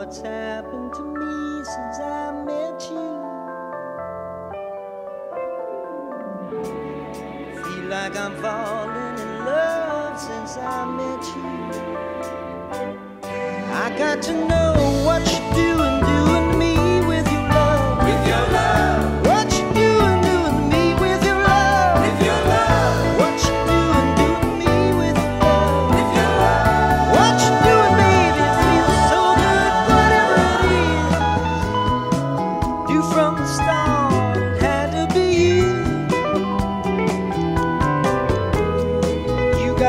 what's happened to me since I met you. Feel like I'm falling in love since I met you. I got to know what you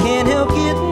can't help getting